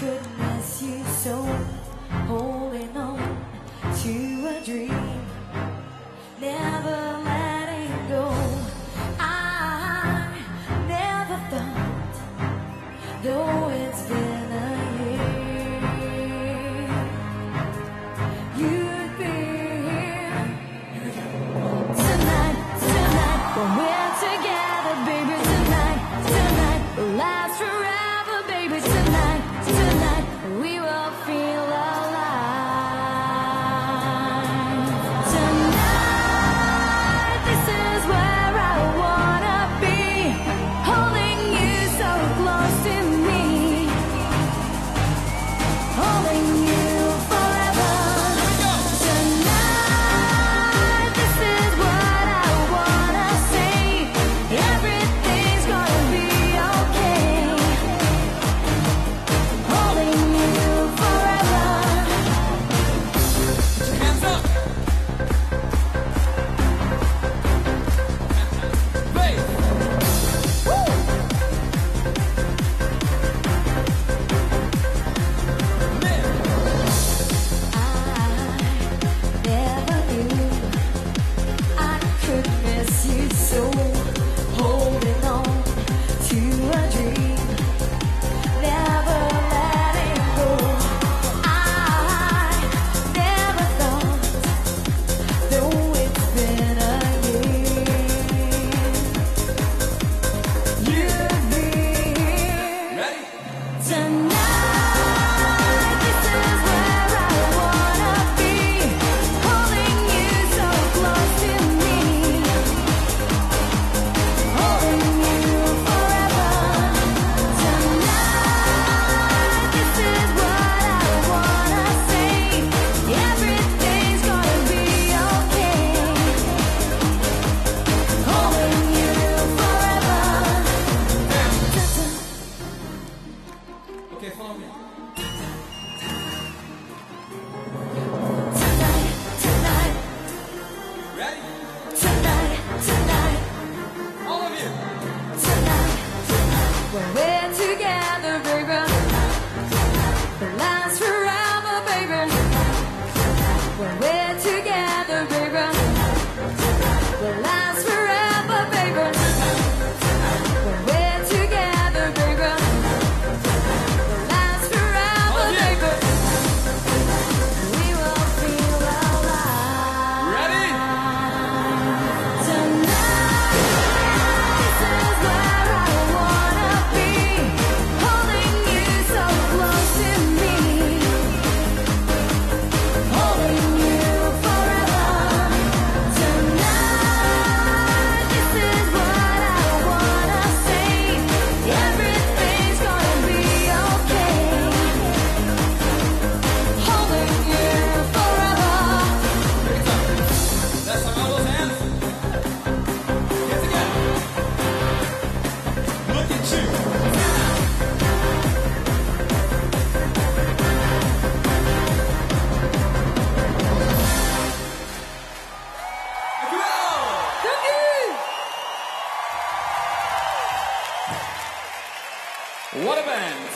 could miss you so Holding on to a dream. Never volver. What a band!